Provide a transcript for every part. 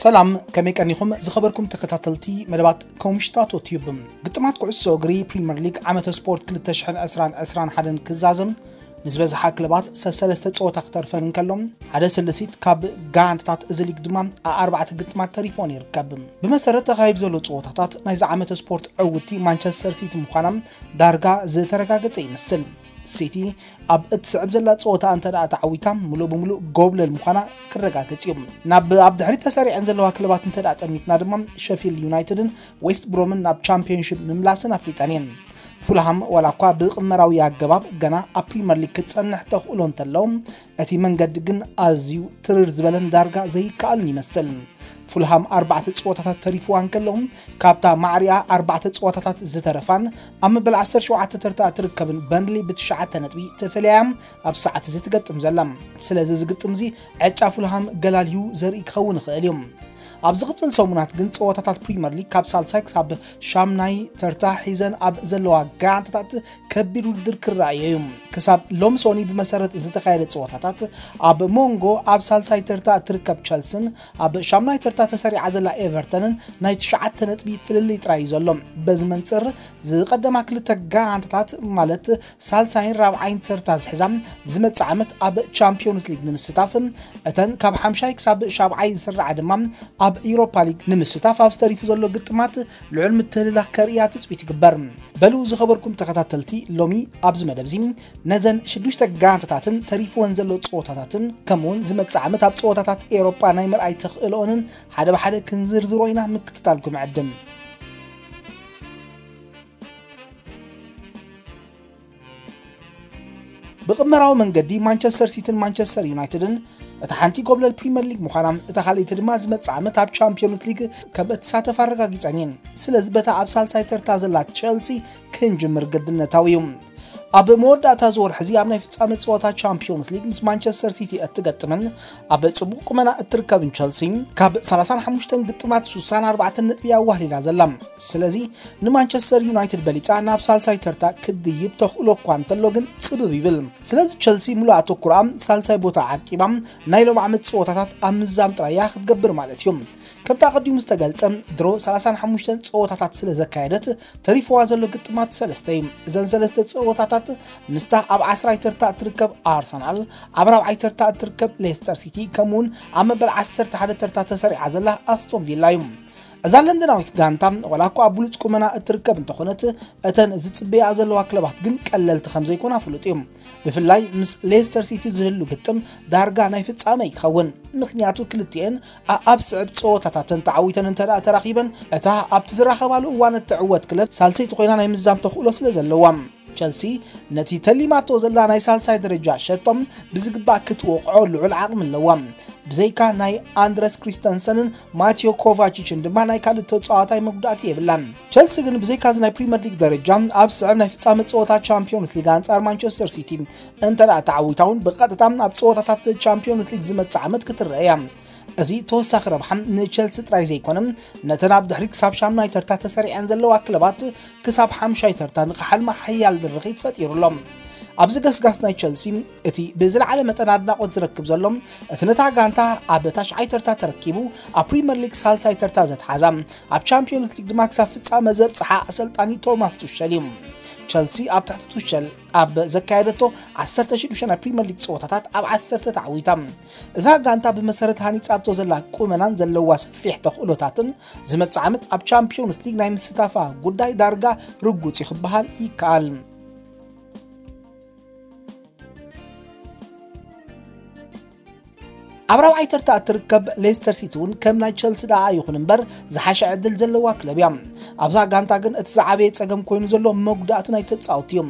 ሰላም ከመይ ቀኒኹም? ዝኸበርኩም ተከታተልቲ መደባት ኮምሽታቶ ቲዩብ ግጥማት ኩዕሶ እግሪ ፕሪምየር ሊግ ዓመተ ስፖርት 2020-2021 ክዛዘም። ንዝበዝሓ ክለባት ሰለስተ ፀወታ ክተርፈን እንከሎም ሓደ ስልሲት ካብ ጋንታታት እዚ ሊግ ድማ ኣርባዕተ ግጥማት ተሪፎን ይርከብ። ብመሰረት ተኻይዱ ዘሎ ፀወታታት ናይዚ ዓመተ ስፖርት ዕውቲ ማንቸስተር ሲቲ ምዃኖም ዳርጋ ዝተረጋገፀ ይመስል ሲቲ ኣብ እትስዕብ ዘላ ፀወታ እንተ ደኣ ተዓዊታ ሙሉእ ብምሉእ ጎብለል ምዃና ክረጋገፅ እዩ ናብ ኣብ ድሕሪት ተሰሪዐን ዘለዋ ክለባት እንተ ጠሚትና ድማ ሸፊልድ ዩናይትድን ዌስት ብሮምን ናብ ቻምፒዮንሽፕ ምምላስን ኣፍሊጠን እየን ፉልሃም ዋላ እኳ ብቕመራዊ ኣገባብ ገና ኣብ ፕሪምየር ሊግ ክትፀንሕ ተኽእሎ እንተለዉ እቲ መንገዲ ግን ኣዝዩ ትርር ዝበለን ዳርጋ ዘይከኣልን ይመስል። ፉልሃም ኣርባዕተ ፀወታታት ተሪፍዋ ከለኹም ካብታ ማዕሪኣ ኣርባዕተ ፀወታታት ዝተረፋን ኣብ መበል 17 ተርታ ትርከብን በንድሊ ብትሽዓተ ነጥቢ ተፈለያ ኣብ ሰዓት እዚ ትገጥም ዘላ። ስለዚ ዝግጥም እዚ ዕጫ ፉልሃም ገላልዩ ዘርኢ ክኸውን ይኽእል እዩ ኣብ ዝቕፅል ሰሙናት ግን ፀወታታት ፕሪምየር ሊግ ካብ ሳልሳይ ክሳብ ሻምናይ ተርታ ሒዘን ኣብ ዘለዋ ጋንታታት ከቢድ ውድድር ክረኣየ እዩ ክሳብ ሎም ሶኒ ብመሰረት ዝተካየደ ፀወታታት ኣብ ሞንጎ ኣብ ሳልሳይ ተርታ እትርከብ ቸልስን ኣብ ሻምናይ ተርታ ተሰሪዓ ዘላ ኤቨርተንን ናይ ትሽዓተ ነጥቢ ፍልልይ ጥራይ እዩ ዘሎ። በዚ መንፅር ዝቐደማ ክልተ ጋንታታት ማለት ሳልሳይን ራብዓይን ተርታ ዝሕዛ ዝመፅእ ዓመት ኣብ ቻምፒዮንስ ሊግ ንምስታፍ። እተን ካብ ሓምሻይ ክሳብ ሻብዓይ ዝስራዓ ድማ ኣብ ኢሮፓ ሊግ ንምስታፍ ኣብ ዝተሪፉ ዘሎ ግጥማት ልዑል ምትህልላኽ ከርእያ ትፅቢት ይግበር። በሉ ዝኸበርኩም ተኸታተልቲ ሎሚ ኣብዚ መደብ እዚ ነዘን ሽዱሽተ ጋንታታትን ተሪፍወን ዘሎ ፀወታታትን ከምኡውን ዝመፅእ ዓመት ኣብ ፀወታታት ኤሮፓ ናይ ምርኣይ ተኽእሎኦንን ሓደ ብሓደ ክንዝርዝሮ ኢና ምክትታልኩም ዕድም። ብቕመራዊ መንገዲ ማንቸስተር ሲቲን ማንቸስተር ዩናይትድን እታ ሓንቲ ጎብለል ፕሪምየር ሊግ ምዃና እታ ካልእቲ ድማ ዝመፅእ ዓመት ኣብ ቻምፒዮንስ ሊግ ከም እትሳተፍ ኣረጋጊፀን እየን። ስለዚ በታ ኣብ ሳልሳይ ተርታ ዘላ ቸልሲ ክንጅምር ግድነታዊ እዩ ኣብ መወዳእታ ዝወርሒ እዚ ኣብ ናይ ፍፃመ ፀወታ ቻምፒዮንስ ሊግ ምስ ማንቸስተር ሲቲ እትገጥምን ኣብ ፅቡቅ ቁመና እትርከብን ቸልሲ ካብ 35 ግጥማት 64 ነጥቢ ኣዋህሊላ ዘላ ስለዚ ንማንቸስተር ዩናይትድ በሊፃ ናብ ሳልሳይ ተርታ ክድይብ ተኽእሎ እኳ እንተሎ ግን ፅብብ ይብል። ስለዚ ቸልሲ ሙሉእ ኣተኩራ ሳልሳይ ቦታ ዓቂባ ናይ ሎም ዓመት ፀወታታት ኣብ ምዛም ጥራያ ክትገብር ማለት እዩ ከምታ ቀዲሙ ዝተገልፀ ድሮ 35 ፀወታታት ስለ ዘካየደት ተሪፍዋ ዘሎ ግጥማት ሰለስተ እዩ። እዘን ሰለስተ ፀወታታት ምስታ ኣብ 10 ተርታ እትርከብ ኣርሰናል ኣብ 4 ተርታ እትርከብ ሌስተር ሲቲ ከምኡውን ኣብ መበል 11 ተርታ ተሰሪዓ ዘላ ኣስቶን ቪላ እዩ። እዛ ለንደናዊት ጋንታ ዋላ እኳ ኣብ ብሉፅ ቁመና እትርከብ እንተኾነት እተን ዝፅበያ ዘለዋ ክለባት ግን ቀለልቲ ከም ዘይኮና ፍሉጥ እዩ። ብፍላይ ምስ ሌስተር ሲቲ ዝህሉ ግጥም ዳርጋ ናይ ፍፃመ ይኸውን ምክንያቱ ክልቲአን ኣብ ስዕብ ፀወታታተን ተዓዊተን እንተ ተራኺበን እታ ኣብቲ ዝራኸባሉ እዋን እትዕወት ክለብ ሳልሰይቲ ኮይና ናይ ምዛም ተኽእሎ ስለ ዘለዋ። ቸልሲ ነቲ ተሊማቶ ዘላ ናይ ሳልሳይ ደረጃ ሸቶም ብዝግባእ ክትወቕዖ ልዑል ዓቕሚ ኣለዋ ብዘይካ ናይ ኣንድረስ ክሪስተንሰንን ማቴዮ ኮቫቺችን ድማ ናይ ካልእ ተፃዋታይ መጉዳእቲ የብላን። ቸልሲ ግን ብዘይካ እዚ ናይ ፕሪምየር ሊግ ደረጃ ኣብ ስዕብ ናይ ፍፃመ ፀወታ ቻምፒዮንስ ሊግ አንጻር ማንቸስተር ሲቲ እንተ ደኣ ተዓዊታውን ብቐጥታ ኣብ ፀወታታት ቻምፒዮንስ ሊግ ዝመፅእ ዓመት ክትረአያ እዚ ተወሳኺ ረብሓ ንቸልሲ ጥራይ ዘይኮነም ነተን ኣብ ድሕሪ ክሳብ ሻምናይ ተርታ ተሰሪዐን ዘለዋ ክለባት ክሳብ ሓምሻይ ተርታ ንኽሓልማ ሓያል ድርኺት ፈጢሩሎም ኣብዚ ገስጋስ ናይ ቸልሲ እቲ ብዝለዓለ መጠን ኣድናቆት ዝረክብ ዘሎም እቲ ነታ ጋንታ ኣብ ታሽዓይ ተርታ ተረኪቡ ኣብ ፕሪምየር ሊግ ሳልሳይ ተርታ ዘተሓዛ። ኣብ ቻምፒዮንስ ሊግ ድማ ክሳብ ፍፃመ ዘብፅሓ ኣሰልጣኒ ቶማስ ቱሸል እዩ። ቸልሲ ኣብ ትሕቲ ቱሸል ኣብ ዘካየደቶ 16 ናይ ፕሪምየር ሊግ ፀወታታት ኣብ 10 ተዓዊታ። እዛ ጋንታ ብመሰረት ሃኒፃቶ ዘላ ቁመናን ዘለዋ ሰፊሕ ተኽእሎታትን ዝመፅእ ዓመት ኣብ ቻምፒዮንስ ሊግ ናይ ምስታፋ ጉዳይ ዳርጋ ርጉፅ እዩ ክበሃል ይከኣል ኣብ ራብዓይ እትርከብ ሌስተር ሲቲ ከም ናይ ቸልሲ ደኣ ይኹን እምበር ዝሓሸ ዕድል ዘለዋ ክለብ እያ። ኣብዛ ጋንታ ግን እቲ ዝዓበየ ፀገም ኮይኑ ዘሎ መጉዳእቲ ናይ ተፃወቲ እዮም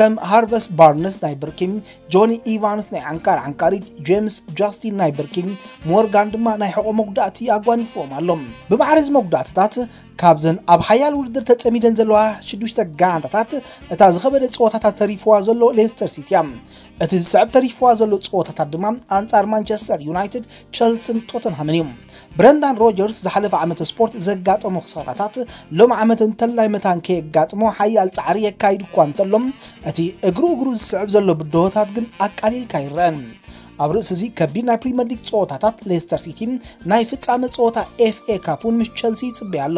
ከም ሃርቨስ ባርነስ ናይ ብርኪም ጆኒ ኢቫንስ ናይ ዓንካር ዓንካሪት ጄምስ ጃስቲን ናይ ብርኪም ሞርጋን ድማ ናይ ሕቆ መጉዳእቲ ኣጓኒፎም ኣሎ ብባዕሪ እዚ መጉዳእትታት ካብዘን ኣብ ሓያል ውድድር ተፀሚደን ዘለዋ ሽዱሽተ ጋንታታት እታ ዝኸበደ ፀወታታት ተሪፍዋ ዘሎ ሌስተር ሲቲ እያ። እቲ ዝስዕብ ተሪፍዋ ዘሎ ፀወታታት ድማ ኣንጻር ማንቸስተር ዩናይትድ ቸልስን ቶተንሃምን እዩ ብረንዳን ሮጀርስ ዝሓለፈ ዓመተ ስፖርት ዘጋጠሞ ክሳራታት ሎም ዓመት እንተላይ መታን ከየጋጥሞ ሓያል ፃዕሪ የካይድ እኳ እንተሎም እቲ እግሩ እግሩ ዝስዕብ ዘሎ ብድሆታት ግን ኣቃሊልካ ይረአን ኣብ ርእሲ እዚ ከቢድ ናይ ፕሪምየር ሊግ ፀወታታት ሌስተር ሲቲ ናይ ፍጻመ ፀወታ ኤፍኤ ካፑን ምስ ቸልሲ ይፅበያ ኣሎ።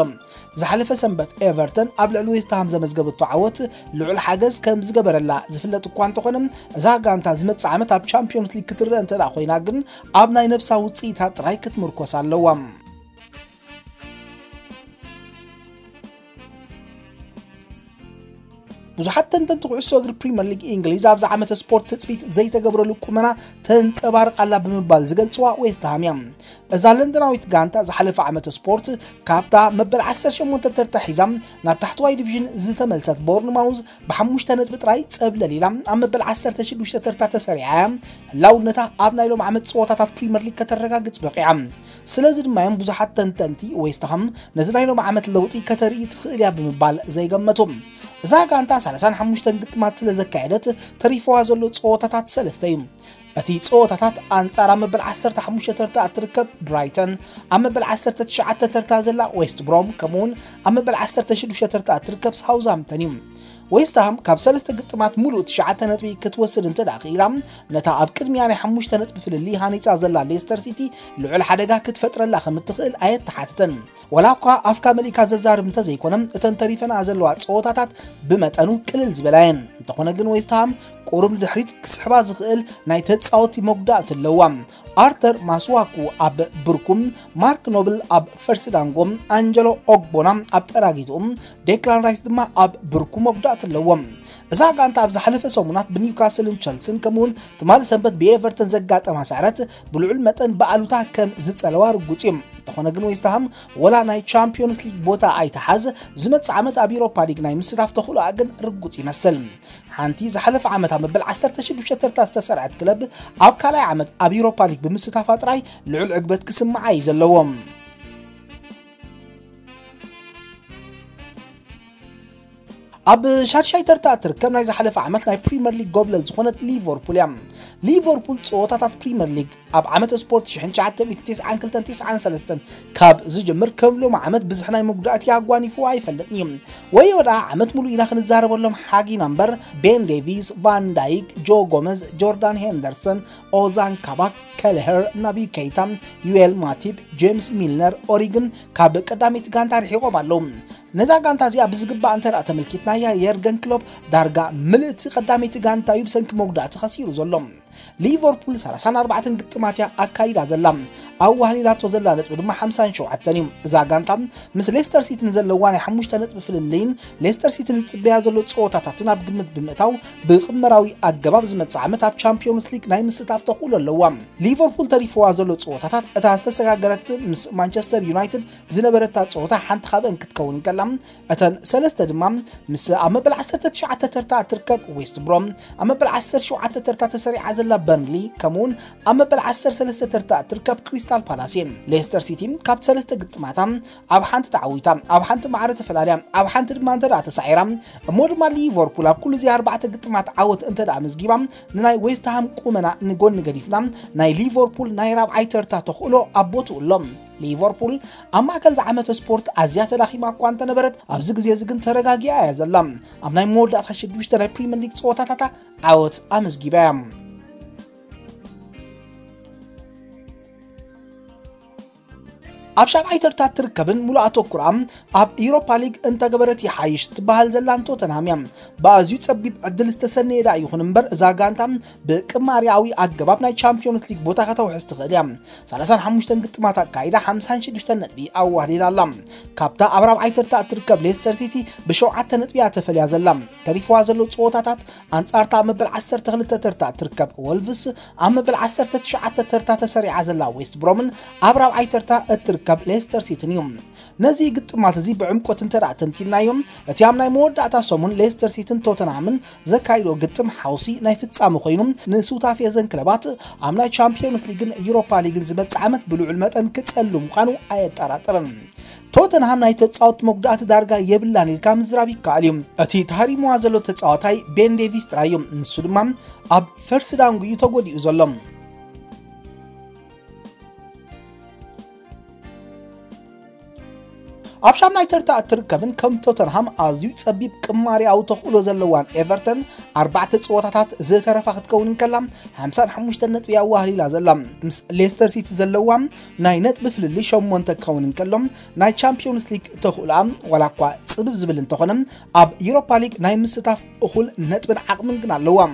ዝሓለፈ ሰንበት ኤቨርተን ኣብ ልዕሊ ዌስትሃም ዘመዝገበቶ ዓወት ልዑል ሓገዝ ከም ዝገበረላ ዝፍለጥ እኳ እንተኾነ እዛ ጋንታ ዝመፅእ ዓመት ኣብ ቻምፒዮንስ ሊግ ክትርአ እንተ ኮይና ግን ኣብ ናይ ነብሳ ውፅኢታት ጥራይ ክትምርኮስ ኣለዋ። ብዙሓት ተንተንቲ ኩዕሶ እግሪ ፕሪምየር ሊግ እንግሊዝ ኣብዚ ዓመተ ስፖርት ትፅቢት ዘይተገብረሉ ቁመና ተንፀባርቃላ ብምባል ዝገልፅዋ ዌስትሃም እያ እዛ ለንደናዊት ጋንታ ዝሓለፈ ዓመተ ስፖርት ካብታ መበል 18 ተርታ ሒዛ ናብ ታሕተዋይ ዲቪዥን ዝተመልሰት ቦርንማውዝ ብሓሙሽተ ነጥቢ ጥራይ ፀብለሊላ ኣብ መበል 16 ተርታ ተሰሪዓ እያ። ህላውነታ ኣብ ናይ ሎም ዓመት ፀወታታት ፕሪምየር ሊግ ከተረጋግፅ በቂዓ። ስለዚ ድማ እዮም ብዙሓት ተንተንቲ ዌስትሃም ነዚ ናይ ሎም ዓመት ለውጢ ከተርኢ ትኽእል እያ ብምባል ዘይገመቱ እዛ ጋንታ 35 ግጥማት ስለ ዘካየደት ተሪፍዋ ዘሎ ፀወታታት ሰለስተ እዩ። እቲ ፀወታታት ኣንጻር ኣብ መበል 15 ተርታ እትርከብ ብራይተን ኣብ መበል 19 ተርታ ዘላ ዌስት ብሮም ከምኡውን ኣብ መበል 16 ተርታ እትርከብ ሳውዝሃምፕተን እዩ ዌስትሃም ካብ ሰለስተ ግጥማት ሙሉእ ትሽዓተ ነጥቢ ክትወስድ እንተ ደኣ ክኢላ ነታ ኣብ ቅድሚያ ናይ ሓሙሽተ ነጥቢ ፍልሊ ሃኒፃ ዘላ ሌስተር ሲቲ ልዑል ሓደጋ ክትፈጥረላ ከም እትኽእል ኣየተሓትተን ወላ እኳ ኣፍካ መሊካ ዘዛርብ እንተዘይኮነ እተን ተሪፈና ዘለዋ ፀወታታት ብመጠኑ ቅልል ዝበላየን እንተኾነ ግን ዌስትሃም ቁሩብ ድሕሪት ክስሕባ ዝኽእል ናይ ተፃወቲ መጉዳእቲ ኣለዋ ኣርተር ማስዋኩ ኣብ ብርኩ ማርክ ኖብል ኣብ ፈርሲዳንጎም ኣንጀሎ ኦግቦና ኣብ ጠራጊትኦም ዴክላን ራይስ ድማ ኣብ ብርኩ መጉዳእቲ ኣለዎም እዛ ጋንታ ኣብ ዝሓለፈ ሰሙናት ብኒውካስልን ቸልስን ከምኡውን ትማሊ ሰንበት ብኤቨርተን ዘጋጠማ ስዕረት ብልዑል መጠን በኣሉታ ከም ዝፀለዋ ርጉፅ እዮም። እንተኾነ ግን ዌስትሃም ወላ ናይ ቻምፒዮንስ ሊግ ቦታ ኣይተሓዝ ዝመፅእ ዓመት ኣብ ኢሮፓ ሊግ ናይ ምስታፍ ተኽእሎኣ ግን ርጉፅ ይመስል። ሓንቲ ዝሓለፈ ዓመት ኣብ መበል 16 ተርታ ዝተሰርዐት ክለብ ኣብ ካልኣይ ዓመት ኣብ ኢሮፓ ሊግ ብምስታፋ ጥራይ ልዑል ዕግበት ክስምዓ እዩ ዘለዎም ኣብ ሻድሻይ ተርታ እትርከብ ናይ ዝሓለፈ ዓመት ናይ ፕሪምየር ሊግ ጎብለል ዝኾነት ሊቨርፑል እያ። ሊቨርፑል ፀወታታት ፕሪምየር ሊግ ኣብ ዓመተ ስፖርት 1992-93 ካብ ዝጅምር ከም ሎም ዓመት ብዙሕ ናይ መጉዳእቲ ኣጓኒፉ ኣይፈልጥን እዩ ወይ ወዳ ዓመት ሙሉእ ኢና ክንዛረበሎም ሓጊና እምበር ቤን ዴቪስ ቫን ጆ ጎመዝ ጆርዳን ሄንደርሰን ኦዛን ካባክ ከልሄር ናቢ ከይታ ዩኤል ማቲብ ጄምስ ሚልነር ኦሪግን ካብ ቀዳሚት ጋንታ ርሒቆም ኣለዉ ነዛ ጋንታ እዚኣ ብዝግባእ እንተ ተመልኪትናያ የርገን ክሎፕ ዳርጋ ምልእቲ ቀዳሚቲ ጋንታ እዩ ብሰንኪ መጉዳእቲ ኸሲሩ ዘሎ። ሊቨርፑል 34 ግጥማት እያ ኣካይዳ ዘላ። ኣብ ዘላ ነጥቢ ድማ 57 እዩ። እዛ ጋንታ ምስ ሌስተር ሲቲን ዘለዋ ናይ 5 ነጥቢ ፍልልይን ሌስተር ሲቲን ዝፅበያ ዘሎ ፀወታታትን ኣብ ግምት ብምእታው ብቕመራዊ ኣገባብ ዝመፅእ ዓመት ኣብ ቻምፒዮንስ ሊግ ናይ ምስታፍ ተኽእሎ ኣለዋ። ሊቨርፑል ተሪፍዋ ዘሎ ፀወታታት እታ ዝተሰጋገረት ምስ ማንቸስተር ዩናይትድ ዝነበረታ ፀወታ ሓንቲ ካብአን ክትከውን ከላ እተን ሰለስተ ድማ ምስ ኣብ መበል 19 ተርታ እትርከብ ዌስት ኣብ መበል 17 ተርታ ተሰሪዓ ዘላ በርንሊ ከምኡውን ኣብ መበል 13 ተርታ እትርከብ ክሪስታል ፓላስ እየን። ሌስተር ሲቲ ካብ ሰለስተ ግጥማታ ኣብ ሓንቲ ተዓዊታ ኣብ ሓንቲ ማዕረ ተፈላለያ ኣብ ሓንቲ ድማ እንተ ተሳዒራ እሞ ድማ ሊቨርፑል ኣብ ኩሉ እዚ ኣርባዕተ ግጥማት ዓወት እንተ መዝጊባ ንናይ ዌስትሃም ቁመና ንጎኒ ገዲፍና ናይ ሊቨርፑል ናይ ራብዓይ ተርታ ተኽእሎ ኣቦትኡ ኣሎም ሊቨርፑል ኣብ ማእከል ዝዓመተ ስፖርት ኣዝያ ተዳኺማ እኳ እንተነበረት ኣብዚ ግዜ እዚ ግን ተረጋጊኣ እያ ዘላ ኣብ ናይ መወዳእታ ሽዱሽተ ናይ ፕሪምየር ሊግ ፀወታታታ ዓወት ኣመዝጊባ እያ ኣብ ሻብዓይ ተርታ ትርከብን ሙሉእ ኣተኩራ ኣብ ኢሮፓ ሊግ እንተገበረት ይሓይሽ ትበሃል ዘላን ቶተንሃም እያ። ብኣዝዩ ፀቢብ ዕድል ዝተሰነየዳ ይኹን እምበር እዛ ጋንታ ብቅማርያዊ ኣገባብ ናይ ቻምፒዮንስ ሊግ ቦታ ከተውሕዝ ትኽእል እያ። 35 ግጥማት ኣካይዳ 56 ነጥቢ ኣዋህሊላ ኣላ። ካብታ ኣብ ራብዓይ ተርታ እትርከብ ሌስተር ሲቲ ብሸውዓተ ነጥቢ እያ ተፈልያ ዘላ። ተሪፍዋ ዘሎ ፀወታታት ኣንጻርታ ኣብ መበል 12 ተርታ እትርከብ ወልቭስ ኣብ መበል 19 ተርታ ተሰሪዓ ዘላ ዌስት ብሮምን ኣብ ራብዓይ ተርታ እትርከብ ካብ ሌስተር ሲቲን እዩ ነዚ ግጥማት እዚ ብዕምቆት እንተ ደኣ ተንቲልናዮም እቲ ኣብ ናይ መወዳእታ ሰሙን ሌስተር ሲቲን ቶተንሃምን ዘካይዶ ግጥም ሓውሲ ናይ ፍጻሚ ኮይኑ ንሱታፍ የዘን ክለባት ኣብ ናይ ቻምፒዮንስ ሊግን ዩሮፓ ሊግን ዝመፅእ ዓመት ብልዑል መጠን ክጸሉ ምዃኑ ኣየጠራጥርን ቶተንሃም ናይ ተፃወቲ መጉዳእቲ ዳርጋ የብላን ኢልካ ምዝራብ ይከኣል እዩ። እቲ ተሃሪምዋ ዘሎ ተፃዋታይ ቤን ዴቪስ ጥራይ ንሱ ድማ ኣብ ፈርሲዳንጉ እዩ ተጎዲኡ ዘሎ ኣብ ሻምናይ ተርታ እትርከብን ከም ቶተንሃም ኣዝዩ ፀቢብ ቅማርያዊ ተኽእሎ ዘለዋን ኤቨርተን ኣርባዕተ ፀወታታት ዝተረፋ ክትከውን ከላ 55 ነጥቢ ኣዋህሊላ ዘላ ምስ ሌስተር ሲቲ ዘለዋ ናይ ነጥቢ ፍልሊ 8 ክኸውን ከሎም ናይ ቻምፒዮንስ ሊግ ተኽእላ ዋላ እኳ ፅብብ ዝብል እንተኾነ ኣብ ዩሮፓ ሊግ ናይ ምስታፍ እኹል ነጥብን ዓቕምን ግን ኣለዋ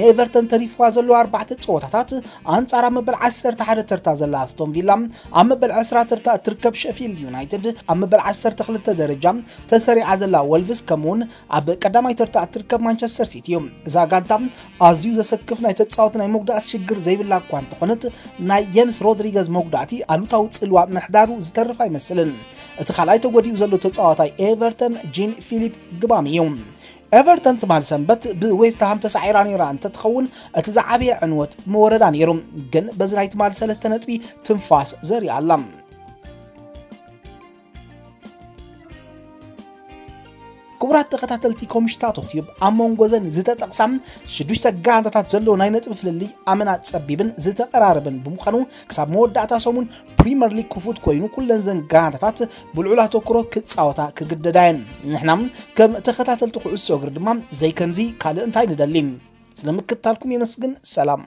ንኤቨርተን ተሪፍዋ ዘለዋ ኣርባዕተ ፀወታታት ኣንጻር ኣብ መበል 11 ተርታ ዘላ ኣስቶን ቪላ ኣብ መበል 20 ተርታ እትርከብ ሸፊልድ ዩናይትድ ኣብ መበል 12 ደረጃ ተሰሪዓ ዘላ ወልቭስ ከምኡውን ኣብ ቀዳማይ ተርታ እትርከብ ማንቸስተር ሲቲ እዩ እዛ ጋንታ ኣዝዩ ዘሰክፍ ናይ ተፃወቲ ናይ መጉዳእቲ ሽግር ዘይብላ እኳ እንተኾነት ናይ የምስ ሮድሪገዝ መጉዳእቲ ኣሉታዊ ፅልዋ ምሕዳሩ ዝተርፍ ኣይመስልን። እቲ ካልኣይ ተጎዲኡ ዘሎ ተፃዋታይ ኤቨርተን ጂን ፊሊፕ ግባሚን እዩ ኤቨርተን ትማል ሰንበት ብዌስትሃም ተሳዒራ ነይራ እንተትኸውን እቲ ዝዓበየ ዕንወት ምወረዳ ነይሩ። ግን በዚ ናይ ትማል ሰለስተ ነጥቢ ትንፋስ ዘሪኣ ኣላ ክቡራት ተኸታተልቲ ኮምሽታቶ ትዩብ ኣብ መንጎ ዘን ዝተጠቕሳም ሽዱሽተ ጋንታታት ዘለዎ ናይ ነጥቢ ፍልሊ ኣመና ፀቢብን ዝተቐራረብን ብምዃኑ ክሳብ መወዳእታ ሰሙን ፕሪምየር ሊግ ክፉት ኮይኑ ኩለን ዘን ጋንታታት ብልዑል ኣተኩሮ ክፃወታ ክግደዳ እየን። ንሕና ከም ተኸታተልቲ ኩዕሶ እግሪ ድማ ዘይከምዚ ካልእ እንታይ ንደሊ? ስለምክትታልኩም የመስግን ሰላም